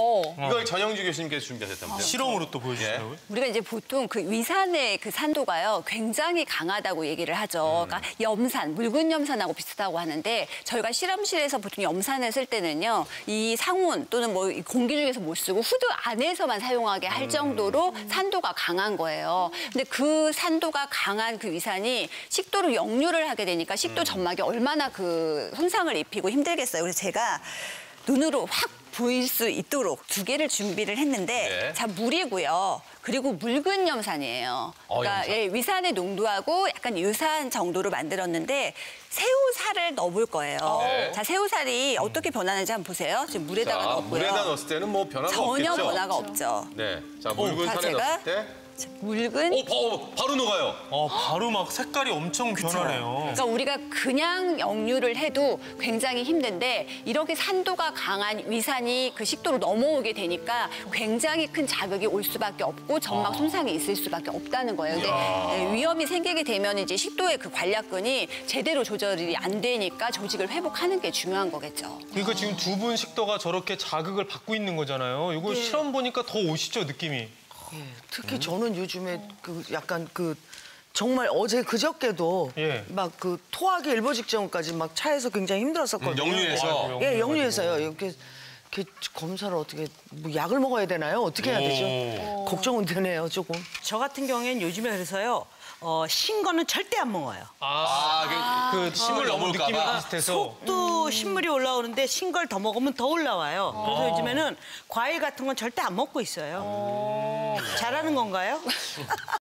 어. 이걸 전영주 교수님께서 준비하셨다면서요? 실험으로 또 보여주시더라고요. 우리가 이제 보통 그 위산의 그 산도가요 굉장히 강하다고 얘기를 하죠. 그러니까 염산, 묽은 염산하고 비슷하고 하는데 저희가 실험실에서 보통 염산을 쓸 때는요 이 상온 또는 뭐이 공기 중에서 못 쓰고 후드 안에서만 사용하게 할 정도로 산도가 강한 거예요. 근데 그 산도가 강한 그 위산이 식도로 역류를 하게 되니까 식도 점막에 얼마나 그 손상을 입히고 힘들겠어요. 그래서 제가 눈으로 확 보일 수 있도록 두 개를 준비를 했는데 네. 자 물이고요. 그리고 묽은 염산이에요. 그러니까 염산. 예, 위산의 농도하고 약간 유사한 정도로 만들었는데 새우살을 넣어볼 거예요. 네. 자 새우살이 어떻게 변하는지 한번 보세요. 지금 물에다가 자, 넣었고요. 물에다 넣었을 때는 뭐 변화가 전혀 없겠죠? 변화가 없죠. 네. 자, 묽은 자, 산에 제가- 넣었을 때. 자, 묽은 오, 바, 어, 바로 녹아요. 어, 바로 막 색깔이 엄청 변하네요. 그러니까 우리가 그냥 역류를 해도 굉장히 힘든데 이렇게 산도가 강한 위산 이 그 식도로 넘어오게 되니까 굉장히 큰 자극이 올 수밖에 없고 점막 손상이 있을 수밖에 없다는 거예요. 근데 네, 위험이 생기게 되면 이제 식도의 그 관략근이 제대로 조절이 안 되니까 조직을 회복하는 게 중요한 거겠죠. 그러니까 지금 두 분 식도가 저렇게 자극을 받고 있는 거잖아요. 이거 실험 보니까 더 오시죠, 느낌이. 특히 저는 요즘에 그 약간 그 정말 어제 그저께도 예. 막그 토하기 일보 직전까지 막 차에서 굉장히 힘들었었거든요. 음. 아이고, 예. 이렇게, 이렇게 검사를 어떻게 뭐 약을 먹어야 되나요? 어떻게 해야 되죠? 걱정은 되네요, 조금. 저 같은 경우에는 요즘에 그래서요. 어, 신 거는 절대 안 먹어요. 아, 그, 그 침을 너무 넘을까 느낌이 봐. 비슷해서. 또 신물이 올라오는데 신 걸 더 먹으면 더 올라와요. 그래서 요즘에는 과일 같은 건 절대 안 먹고 있어요. 잘하는 건가요?